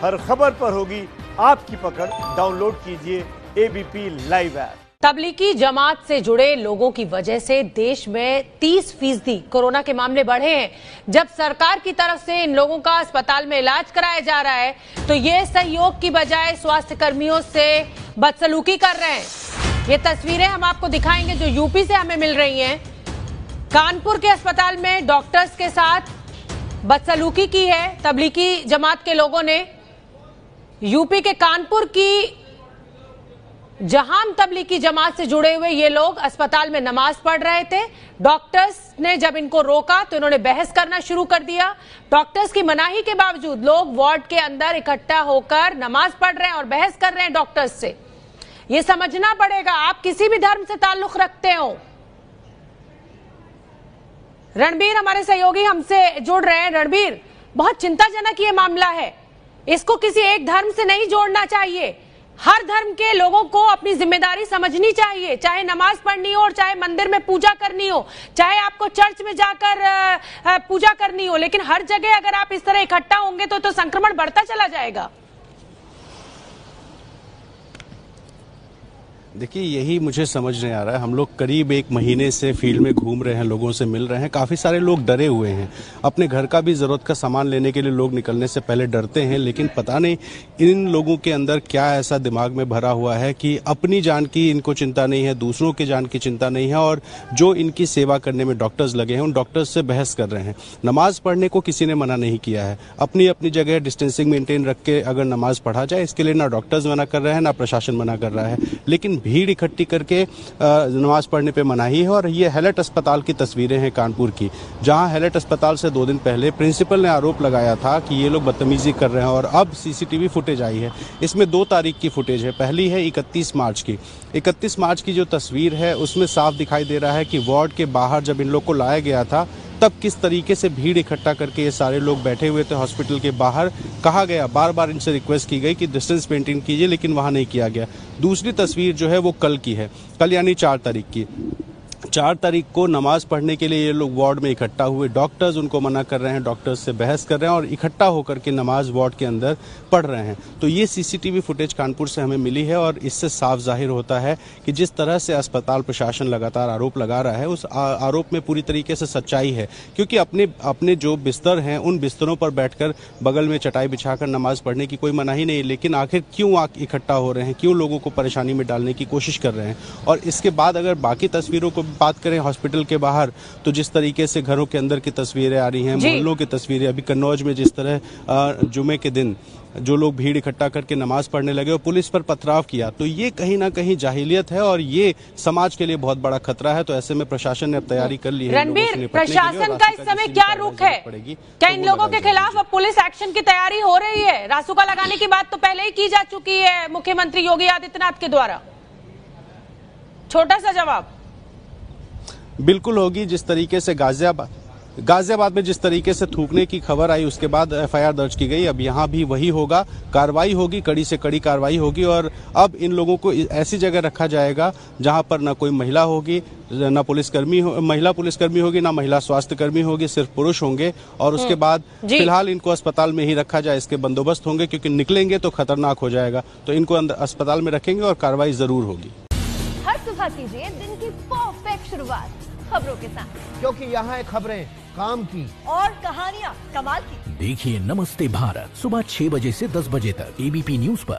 हर खबर पर होगी आपकी पकड़। डाउनलोड कीजिए ABP live app Tablighi Jamaat से जुड़े लोगों की वजह से देश में 30 फ़ीसदी कोरोना के मामले बढ़े हैं। जब सरकार की तरफ़ से इन लोगों का अस्पताल में इलाज कराया जा रहा है तो ये सहयोग की बजाय स्वास्थ्य कर्मियों से बदसलूकी कर रहे हैं। ये तस्वीरें हम आपको दिखाएँगे जो यूपी से हमें मिल रही हैं। कानपुर के अस्पताल में डॉक्टर्स के साथ बदसलूकी की है। तबलीगी जमात के लोगों ने यूपी के कानपुर की जहाँ तबलीगी जमात से जुड़े हुए ये लोग अस्पताल में नमाज़ पढ़ रहे थे। डॉक्टर्स ने जब इनको रोका तो इन्होंने बहस करना शुरू कर दिया। डॉक्टर्स की मनाही के बावजूद लोग वार्ड के अंदर इकट्ठा होकर नमाज़ पढ़ रहे हैं और बहस कर रहे हैं डॉक्टर्स से। ये समझना पड़ेगा, आप किसी भी धर्म से ताल्लुक रखते हो। रणबीर, हमारे सहयोगी हमसे जुड़ रहे हैं। रणबीर, बहुत चिंताजनक ये मामला है। इसको किसी एक धर्म से नहीं जोड़ना चाहिए। हर धर्म के लोगों को अपनी ज़िम्मेदारी समझनी चाहिए। चाहे नमाज़ पढ़नी हो और चाहे मंदिर में पूजा करनी हो, चाहे आपको चर्च में जाकर पूजा करनी हो, लेकिन हर जगह अगर आप इस तरह इकट्ठा होंगे तो तो संक्रमण बढ़ता चला जाएगा। देखिए, यही मुझे समझ नहीं आ रहा है। हम लोग करीब एक महीने से फ़ील्ड में घूम रहे हैं, लोगों से मिल रहे हैं। काफ़ी सारे लोग डरे हुए हैं। अपने घर का भी ज़रूरत का सामान लेने के लिए लोग निकलने से पहले डरते हैं, लेकिन पता नहीं इन लोगों के अंदर क्या ऐसा दिमाग में भरा हुआ है कि अपनी जान की इनको चिंता नहीं है, दूसरों की जान की चिंता नहीं है, और जो इनकी सेवा करने में डॉक्टर्स लगे हैं, उन डॉक्टर्स से बहस कर रहे हैं। नमाज़ पढ़ने को किसी ने मना नहीं किया है। अपनी अपनी जगह डिस्टेंसिंग मेंटेन रख के अगर नमाज़ पढ़ा जाए, इसके लिए ना डॉक्टर्स मना कर रहे हैं, ना प्रशासन मना कर रहा है। लेकिन भीड़ इकट्ठी करके नमाज़ पढ़ने पे मनाही है और ये हेलेट अस्पताल की तस्वीरें हैं कानपुर की, जहाँ हेलेट अस्पताल से दो दिन पहले प्रिंसिपल ने आरोप लगाया था कि ये लोग बदतमीजी कर रहे हैं और अब सीसीटीवी फुटेज आई है। इसमें दो तारीख की फुटेज है, पहली है इकतीस मार्च की। इकतीस मार्च की जो तस्वीर है, उसमें साफ़ दिखाई दे रहा है कि वार्ड के बाहर जब इन लोग को लाया गया था तब किस तरीके से भीड़ इकट्ठा करके ये सारे लोग बैठे हुए थे हॉस्पिटल के बाहर? कहा गया बार बार इनसे रिक्वेस्ट की गई कि डिस्टेंस मेंटेन कीजिए, लेकिन वहाँ नहीं किया गया। दूसरी तस्वीर जो है वो कल की है, कल यानी चार तारीख की। चार तारीख को नमाज़ पढ़ने के लिए ये लोग वार्ड में इकट्ठा हुए। डॉक्टर्स उनको मना कर रहे हैं, डॉक्टर्स से बहस कर रहे हैं और इकट्ठा होकर के नमाज़ वार्ड के अंदर पढ़ रहे हैं। तो ये सीसीटीवी फुटेज कानपुर से हमें मिली है और इससे साफ़ ज़ाहिर होता है कि जिस तरह से अस्पताल प्रशासन लगातार आरोप लगा रहा है, उस आरोप में पूरी तरीके से सच्चाई है। क्योंकि अपने अपने जो बिस्तर हैं, उन बिस्तरों पर बैठकर बगल में चटाई बिछाकर नमाज़ पढ़ने की कोई मनाही नहीं, लेकिन आखिर क्यों इकट्ठा हो रहे हैं? क्यों लोगों को परेशानी में डालने की कोशिश कर रहे हैं? और इसके बाद अगर बाकी तस्वीरों को बात करें हॉस्पिटल के बाहर तो जिस तरीके से घरों के अंदर की तस्वीरें आ रही हैं मोहल्लों की तस्वीरें अभी कन्नौज में जिस तरह जुमे के दिन जो लोग भीड़ इकट्ठा करके नमाज़ पढ़ने लगे और पुलिस पर पथराव किया तो ये कहीं ना कहीं जाहिलियत है और ये समाज के लिए बहुत बड़ा खतरा है तो ऐसे में प्रशासन ने अब तैयारी कर ली है रणबीर प्रशासन का इस समय क्या रुख है? क्या तो इन लोगों के खिलाफ अब पुलिस एक्शन की तैयारी हो रही है? रासुका लगाने की बात तो पहले ही की जा चुकी है मुख्यमंत्री योगी आदित्यनाथ के द्वारा। छोटा सा जवाब। बिल्कुल होगी जिस तरीके से गाजियाबाद गाजियाबाद में जिस तरीके से थूकने की खबर आई उसके बाद एफआईआर दर्ज की गई। अब यहाँ भी वही होगा। कार्रवाई होगी कड़ी से कड़ी कार्रवाई होगी और अब इन लोगों को ऐसी जगह रखा जाएगा जहाँ पर न कोई महिला होगी न पुलिसकर्मी हो, महिला पुलिसकर्मी होगी ना महिला स्वास्थ्य कर्मी होगी सिर्फ़ पुरुष होंगे। और उसके बाद फ़िलहाल इनको अस्पताल में ही रखा जाए इसके बंदोबस्त होंगे क्योंकि निकलेंगे तो खतरनाक हो जाएगा। तो इनको अंदर अस्पताल में रखेंगे और कार्रवाई ज़रूर होगी। हर सुबह कीजिए दिन की परफेक्ट शुरुआत। खबरों के साथ। क्योंकि यहाँ खबरें काम की। और कहानियाँ कमाल की। देखिए नमस्ते भारत सुबह छह बजे से दस बजे तक एबीपी न्यूज़ पर।